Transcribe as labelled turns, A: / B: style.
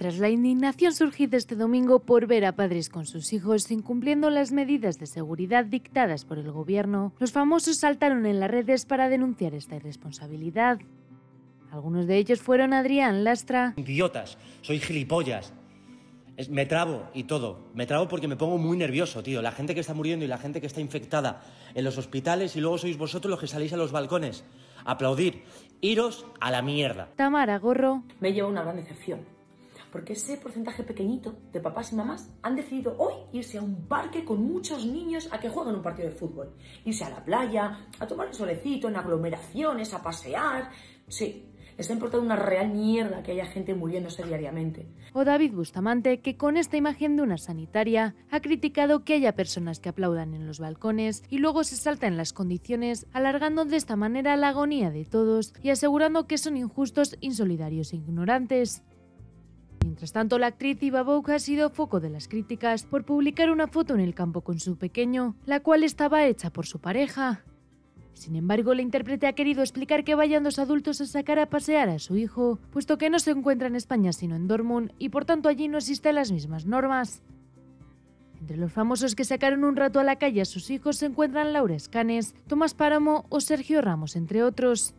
A: Tras la indignación surgida este domingo por ver a padres con sus hijos incumpliendo las medidas de seguridad dictadas por el gobierno, los famosos saltaron en las redes para denunciar esta irresponsabilidad. Algunos de ellos fueron Adrián Lastra.
B: Idiotas, soy gilipollas. me trabo y todo. Me trabo porque me pongo muy nervioso, tío. La gente que está muriendo y la gente que está infectada en los hospitales y luego sois vosotros los que salís a los balcones. Aplaudir. Iros a la mierda.
A: Tamara Gorro.
C: Me lleva una gran decepción. Porque ese porcentaje pequeñito de papás y mamás han decidido hoy irse a un parque con muchos niños a que jueguen un partido de fútbol. Irse a la playa, a tomar un solecito, en aglomeraciones, a pasear. Sí, les ha importado una real mierda que haya gente muriéndose diariamente.
A: O David Bustamante, que con esta imagen de una sanitaria ha criticado que haya personas que aplaudan en los balcones y luego se saltan las condiciones, alargando de esta manera la agonía de todos y asegurando que son injustos, insolidarios e ignorantes. Mientras tanto, la actriz Iva Vogue ha sido foco de las críticas por publicar una foto en el campo con su pequeño, la cual estaba hecha por su pareja. Sin embargo, la intérprete ha querido explicar que vayan dos adultos a sacar a pasear a su hijo, puesto que no se encuentra en España sino en Dortmund y por tanto allí no existen las mismas normas. Entre los famosos que sacaron un rato a la calle a sus hijos se encuentran Laura Escanes, Tomás Páramo o Sergio Ramos, entre otros.